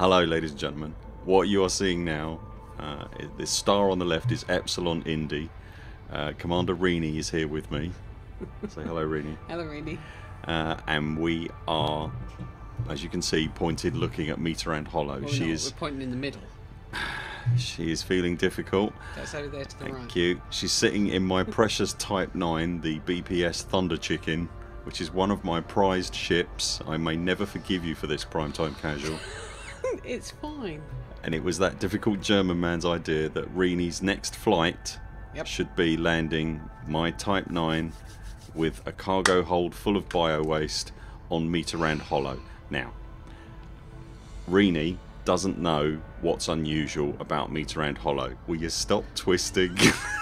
Hello, ladies and gentlemen. What you are seeing now, uh, the star on the left is Epsilon Indi. Uh, Commander Rheeney is here with me. Say hello, Rheeney. Hello, Randy. Uh, and we are, as you can see, pointed looking at Mitterand Hollow. Well, she no, is We're pointing in the middle. she is feeling difficult. That's over there to the Thank right. you. She's sitting in my precious Type 9, the BPS Thunder Chicken, which is one of my prized ships. I may never forgive you for this, Primetime Casual. it's fine. And it was that difficult German man's idea that Rheeney's next flight Yep. should be landing my Type 9 with a cargo hold full of bio waste on Mitterand Hollow. Now, Rheeney doesn't know what's unusual about Mitterand Hollow. Will you stop twisting?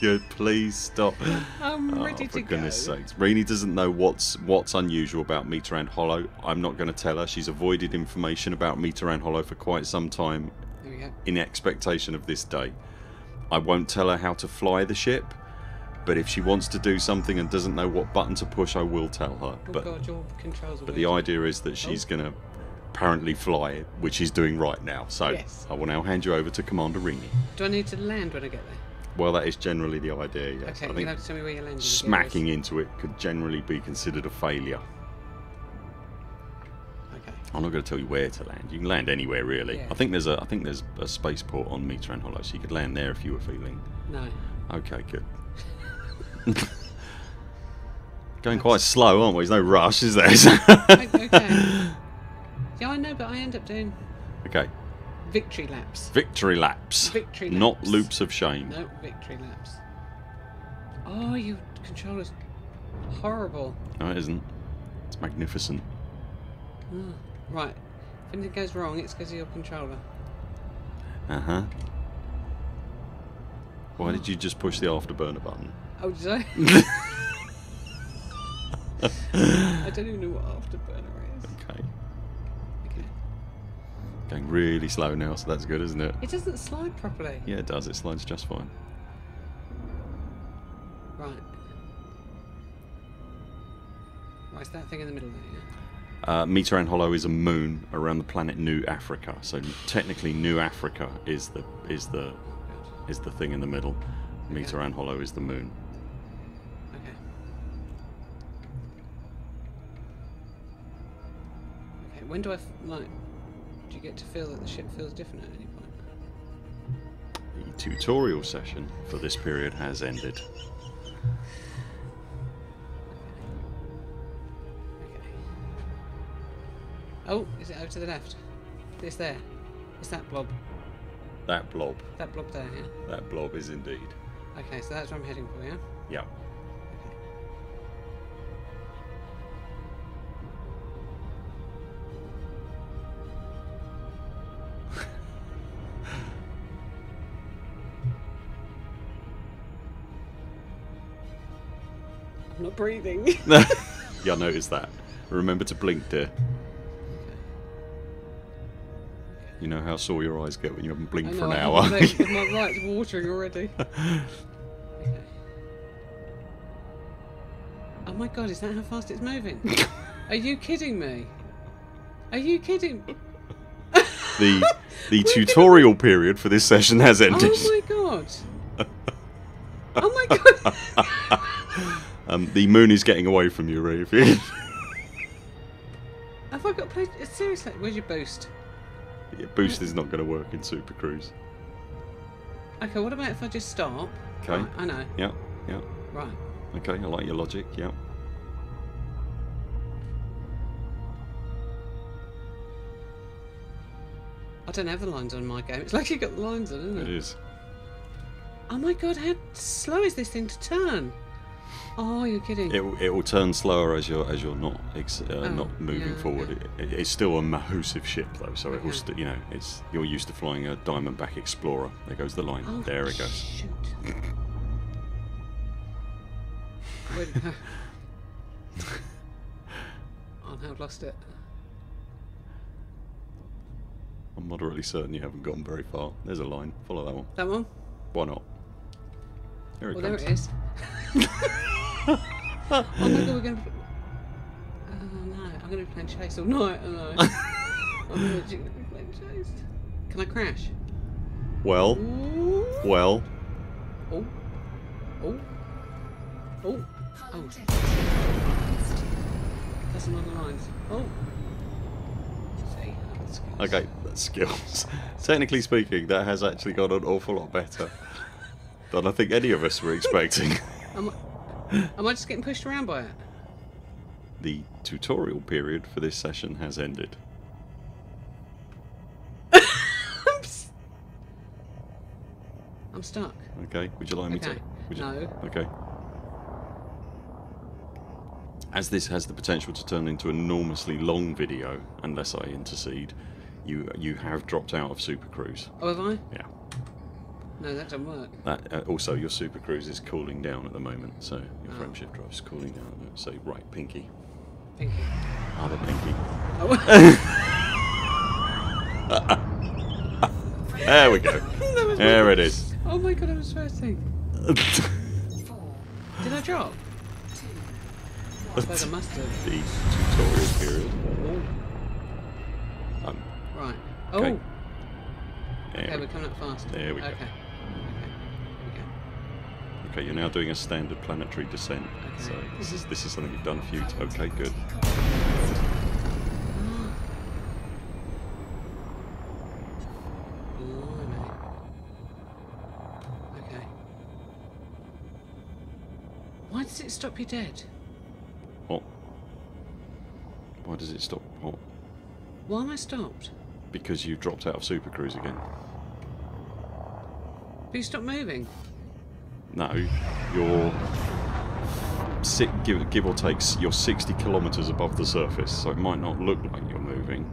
You please stop? I'm Oh, ready for to goodness go. sakes. Rheeney doesn't know what's what's unusual about Mitterand Hollow. I'm not going to tell her. She's avoided information about Mitterand Hollow for quite some time There we go. in expectation of this day. I won't tell her how to fly the ship, but if she wants to do something and doesn't know what button to push, I will tell her. Oh But god, your controls but the idea is that oh. she's going to apparently fly, which she's doing right now. So Yes. I will now hand you over to Commander Rheeney. Do I need to land when I get there? Well, that is generally the idea. Yes, Okay, I you're think gonna have to tell me where you're landing. smacking into it could generally be considered a failure. Okay. I'm not going to tell you where to land. You can land anywhere, really. Yeah. I think there's a I think there's a spaceport on Mitterand Hollow, so you could land there if you were feeling. No. Okay, good. Going quite slow, aren't we? There's no rush, is there? Okay. Yeah, I know, but I end up doing okay. Victory laps. Victory laps. Victory laps. Not loops of shame. No, victory laps. Oh, your controller's horrible. No, it isn't. It's magnificent. Oh, right. If anything goes wrong, it's because of your controller. Uh huh. Why did you just push the afterburner button? Oh, did I? I don't even know what afterburner is. Okay. Going really slow now, so that's good, isn't it? It doesn't slide properly. Yeah, it does. It slides just fine. Right. It's that thing in the middle there, yeah? Uh, Mitterand Hollow is a moon around the planet New Africa. So technically, New Africa is the is the is the thing in the middle. Meter Okay. and Hollow is the moon. Okay. Okay, when do I like, do you get to feel that the ship feels different at any point? The tutorial session for this period has ended. Okay. Oh, is it over to the left? It's there. It's that blob. That blob, That blob there, yeah? that blob is indeed. Okay, so that's where I'm heading for, yeah? Yeah. Breathing. yeah, I noticed that. Remember to blink, dear. You know how sore your eyes get when you haven't blinked know, for an I hour. my right's watering already. Okay. Oh my god, is that how fast it's moving? Are you kidding me? Are you kidding? the the tutorial period for this session has oh ended. Oh my god. Oh my god. Um, the moon is getting away from you, if Have I got play? Seriously, where's your boost? Yeah, Boost is not going to work in Super Cruise. Okay, what about if I just stop? Okay. Right, I know. Yeah, yeah. Right. Okay, I like your logic. Yeah. I don't have the lines on my game. It's like you got the lines on, isn't it? It is. Oh my god, how slow is this thing to turn? Oh, you're kidding. It, will- it will turn slower as you're as you're not ex- uh, Oh, not moving yeah, forward. okay. It, it, it's still a massive ship though, so it will st- you know it's you're used to flying a Diamondback Explorer. There goes the line. Oh, there it goes. Shoot. Where did oh, now I've lost it. I'm moderately certain you haven't gone very far. There's a line. Follow that one. That one? Why not? Here it Well, there it is. Oh my god, we're going to. Oh uh, no, I'm going to be playing Chase all night? I'm gonna be playing Jeez. Can I crash? Well, Ooh. well. Oh. Oh. Oh. Oh. That's another line. Oh. Good. Uh, okay, that's skills. Technically speaking, that has actually gone an awful lot better than I think any of us were expecting. Am I, am I just getting pushed around by it? the tutorial period for this session has ended. Oops. I'm stuck. Okay, would you like me Okay. to? Would you, No. Okay. As this has the potential to turn into an enormously long video, unless I intercede, you you have dropped out of Super Cruise. Oh, have I? Yeah. No, that doesn't work. That uh, also your Super Cruise is cooling down at the moment, so your Oh. frame shift drive is cooling down. So right, Pinky, you. other Pinky. Oh. There we go. There it is. Oh my god, I was sweating. Did I drop? I suppose I must have. the tutorial period. Oh, Um, right. Oh, Okay. okay, we, we're coming up fast. There we go. Okay. Okay. There we go. okay, you're now doing a standard planetary descent. So this is this is something you've done a few. times. okay, good. Okay. Why does it stop you dead? What? Why does it stop? What? Why am I stopped? Because you dropped out of Super Cruise again. But you stopped moving. No, you're si give give or take. You're 60 kilometers above the surface, so it might not look like you're moving.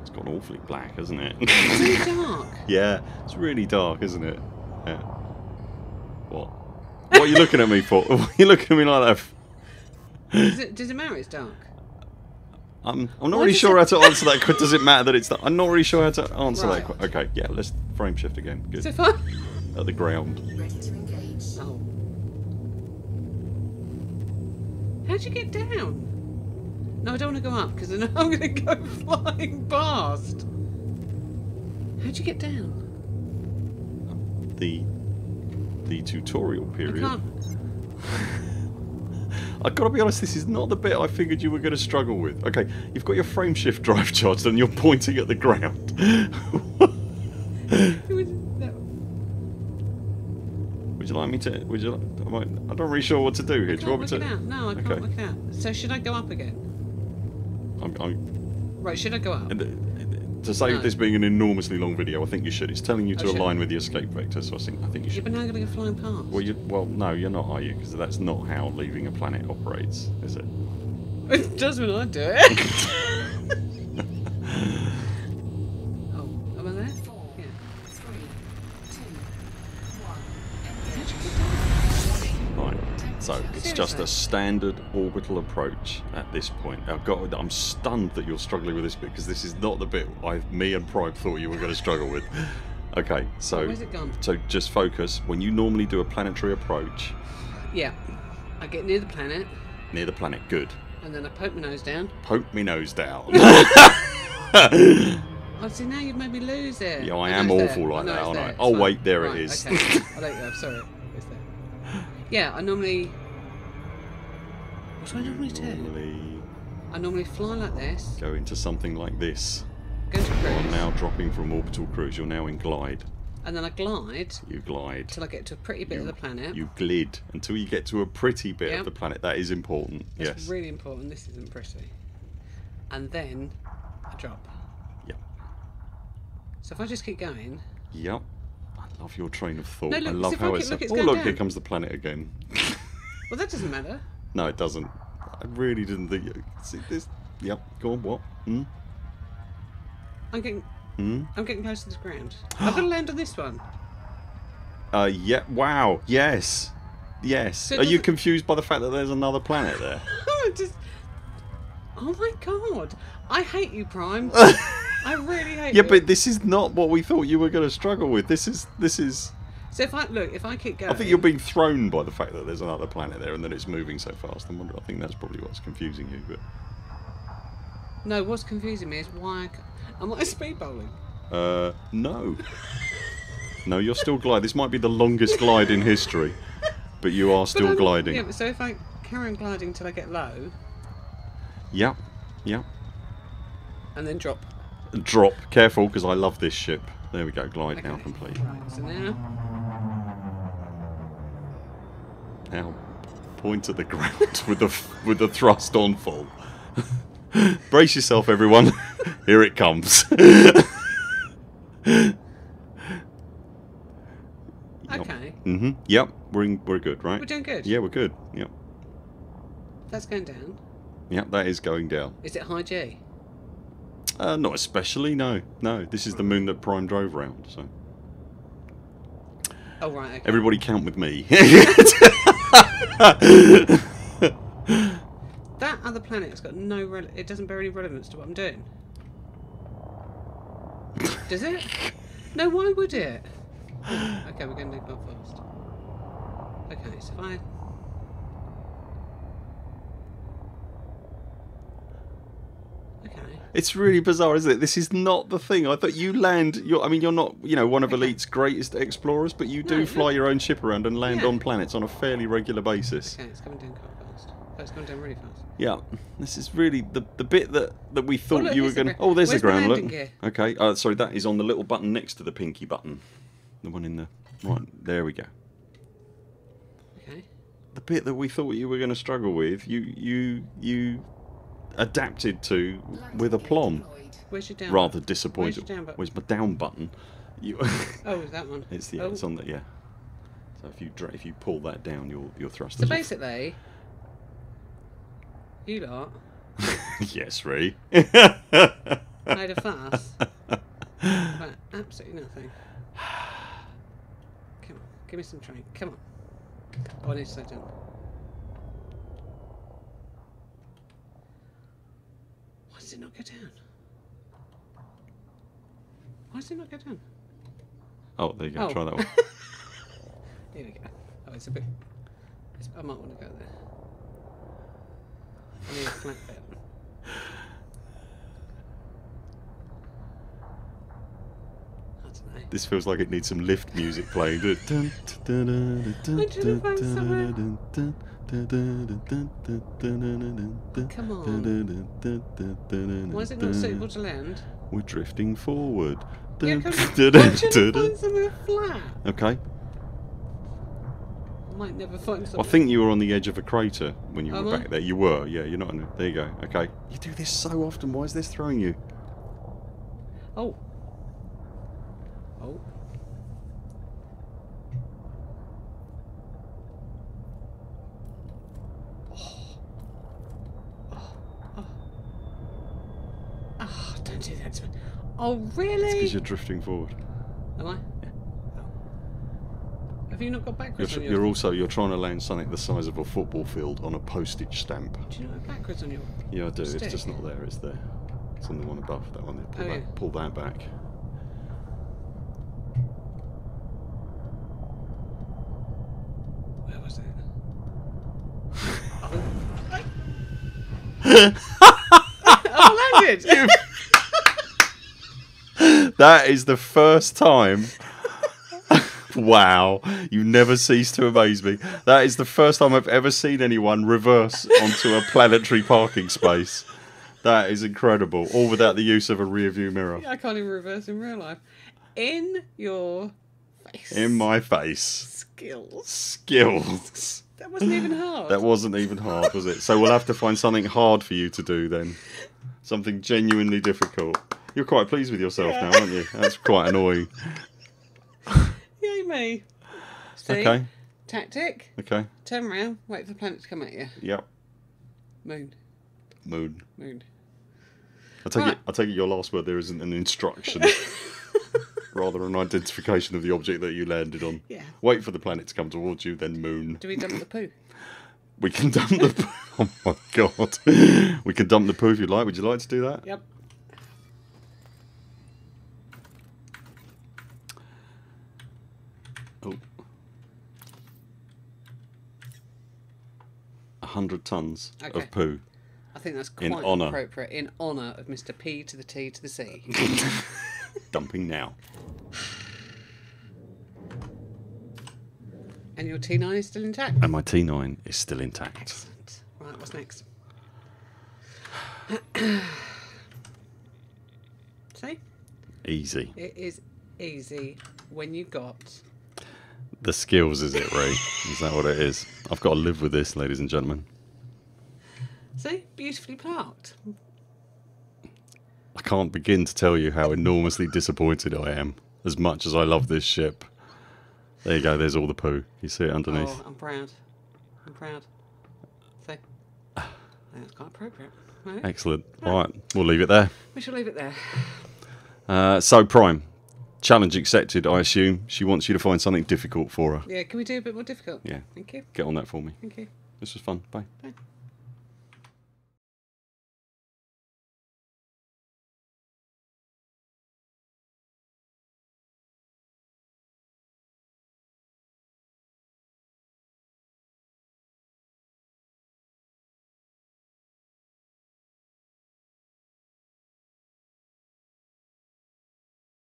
It's gone awfully black, hasn't it? It's really dark. yeah, it's really dark, isn't it? Yeah. What? What are you looking at me for? What are you looking at me like that? Does it, does it matter it's dark? I'm, I'm not Why really sure it- how to answer that. que- Does it matter that it's? dark? I'm not really sure how to answer Right. that. que- Okay, yeah, let's frame shift again. Good. So if I... At the ground. Oh. How'd you get down? No, I don't want to go up because then I'm going to go flying past. How'd you get down? The the tutorial I period. I've got to be honest, this is not the bit I figured you were going to struggle with. Okay, you've got your frame shift drive charged and you're pointing at the ground. Was, no. would you like me to? Would you? Like, am I, I'm not really sure what to do here. I Do you want me to? out. No, I can't Okay. work it out. So should I go up again? I'm, I'm, Right, should I go up? To save No. this being an enormously long video, I think you should. It's telling you to oh, should. align with the escape vector, so I think I think you Yeah, should. but now I'm going to go flying past. Well, you, well, no, you're not, are you? Because that's not how leaving a planet operates, is it? It does when I do it. just a standard orbital approach at this point. I've got. I'm stunned that you're struggling with this bit because this is not the bit I, me and Prime thought you were going to struggle with. Okay, so it so just focus. When you normally do a planetary approach Yeah. I get near the planet, near the planet, good. and then I poke my nose down. Poke me nose down. Oh, see, now you've made me lose it. Yeah, I know am awful there. like I know that, aren't I? Oh, wait, there Right, is. Okay. I you go. Sorry. Yeah, I normally. What do I normally do? normally I normally fly like this, go into something like this. go to You're now dropping from orbital cruise. You're now in glide. and then I glide You glide. till I get to a pretty bit of the planet. You glid until you get to a pretty bit Yep. of the planet. That is important. It's yes. really important. This isn't pretty. And then I drop. Yep. So if I just keep going, Yep. I love your train of thought. No, look, I love how I it's. can- look, it's oh, going look, here comes the planet again. well, that doesn't matter. No, it doesn't. I really didn't think. You, see this? Yep. Go on. What? Hmm. I'm getting, Hmm. I'm getting close to the ground. I've got to land on this one. Uh. Yeah. Wow. Yes. Yes. So Are you confused by the fact that there's another planet there? Just. Oh my god! I hate you, Prime. I really hate yeah, you. Yeah, but this is not what we thought you were going to struggle with. This is. This is. So if I look, if I keep going, I think you're being thrown by the fact that there's another planet there and that it's moving so fast. I wonder. I think that's probably what's confusing you. But No, what's confusing me is why I am I speed bowling? Uh, no. No, you're still gliding. This might be the longest glide in history, but you are still I'm- gliding. Yeah, so if I carry on gliding till I get low Yep, yep. and then drop. Drop. Careful, because I love this ship. There we go. Glide now complete. Right, so now Now, point at the ground with the with the thrust on full. Brace yourself, everyone. Here it comes. okay. hmm Yep, we're in, we're good, right? We're doing good. Yeah, we're good. Yep. That's going down. Yep, that is going down. Is it high G? Uh, not especially. No, no. This is the moon that Prime drove round. So Oh right, okay. everybody count with me. That other planet has got no rele- it doesn't bear any relevance to what I'm doing. Does it? No, why would it? Okay, we're going to go fast. Okay, so if I Okay. It's really bizarre, isn't it? This is not the thing. I thought you land. You're, I mean, you're not, you know, one of Elite's greatest explorers, but you do No, fly no. your own ship around and land Yeah. on planets on a fairly regular basis. Okay, it's coming down quite fast. Oh, it's coming down really fast. Yeah, this is really the the bit that that we thought look, you were going. to... Oh, there's where's the the ground. Look. gear? Okay. Uh, sorry, that is on the little button next to the pinky button. The one in the right. There we go. Okay. The bit that we thought you were going to struggle with, you you you adapted to with aplomb. Where's your down? Rather button? disappointed. Where's your down button? Where's my down button? You. Oh, is that one? It's the oh. it's on the yeah. So if you dra- if you pull that down, your your So thrusters. will- basically, you lot yes, Ray. made a fuss about absolutely nothing. Come on, give me some train. Come on. Oh, I need to slow down. Does it not go down? Why does it not go down? oh, there you go. Oh. Try that one. Here we go. Oh, it's a bit. It's, I might want to go there. I need a flat bit. I don't know. This feels like it needs some lift music playing. I'm trying to find somewhere. Come on. Why is it not suitable to land? We're drifting forward. Yeah, okay. I might never find something. I think you were on the edge of a crater when you Am were I? back there. You were, yeah. You're not. on it. there you go. Okay. You do this so often. Why is this throwing you? Oh, Oh, don't do that to me. Oh, really? It's Because you're drifting forward. Am I? Oh. Have you not got You're, backwards on your... you're also you're trying to land something the size of a football field on a postage stamp. Do you not have backwards on your... Yeah, I do. It's just not there. It's there. It's on the one above that one. There. Pull Oh, that. yeah. Pull that back. Where was it? I landed! That is the first time. wow, you never cease to amaze me. That is the first time I've ever seen anyone reverse onto a planetary parking space. That is incredible, all without the use of a rear view mirror. I can't even reverse in real life. In your face. In my face. skills. Skills. That wasn't even hard. That wasn't even hard, was it? So we'll have to find something hard for you to do then. Something genuinely difficult. You're quite pleased with yourself Yeah. now, aren't you? That's quite annoying. Yay me. See? Okay. Tactic. Okay. Turn around. Wait for the planet to come at you. Yep. Moon. Moon. Moon. I take Right. it. I take it your last word there isn't an instruction, rather an identification of the object that you landed on. Yeah. Wait for the planet to come towards you, then moon. Do we dump the poo? We can dump the. poo- Oh my god. We can dump the poo if you'd like. Would you like to do that? Yep. Oh. A hundred tons Okay. of poo. I think that's In quite honour. appropriate. In honour of Mr. P to the T to the C. Dumping now. And your T9 is still intact. And my T9 is still intact. Excellent. Right, what's next? See? Easy. It is easy when you got. The skills, is it, Ray? is that what it is? I've got to live with this, ladies and gentlemen. See? Beautifully parked. I can't begin to tell you how enormously disappointed I am, as much as I love this ship. There you go, there's all the poo. You see it underneath. Oh, I'm proud. I'm proud. See? I think that's quite appropriate. Right? Excellent. All right, we'll leave it there. We shall leave it there. Uh, so, Prime, challenge accepted, I assume. She wants you to find something difficult for her. Yeah, can we do a bit more difficult? Yeah. Thank you. Get on that for me. Thank you. This was fun. Bye. Bye.